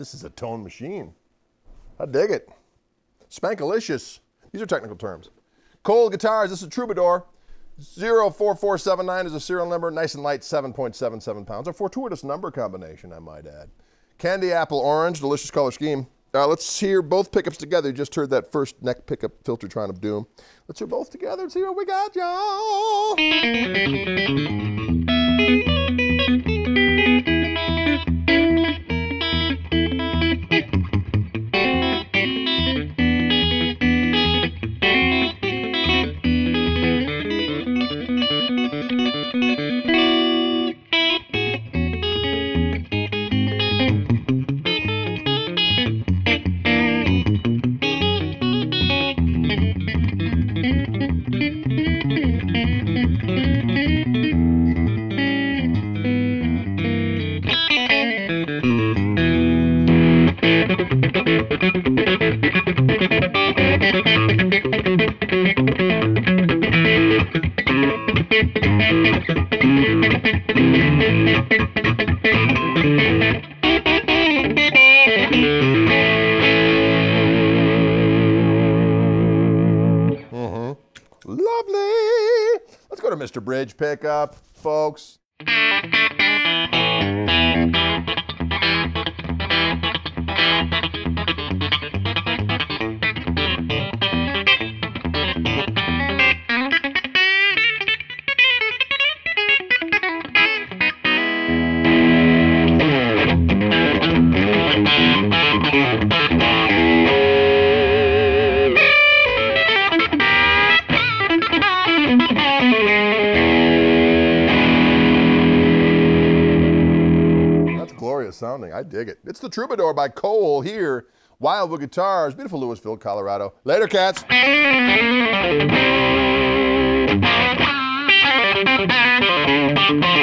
This is a tone machine. I dig it. Spankalicious. These are technical terms. Koll Guitars, this is Troubadour. 04479 is a serial number, nice and light, 7.77 pounds. A fortuitous number combination, I might add. Candy apple orange, delicious color scheme. Uh, let's hear both pickups together. You just heard that first neck pickup Filtertron of Doom. Let's hear both together and see what we got, y'all. Mm-hmm. Lovely. Let's go to Mr. Bridge pickup, folks. Sounding. I dig it. It's the Troubadour by Koll here. Wildwood Guitars, beautiful Louisville, Colorado. Later, cats.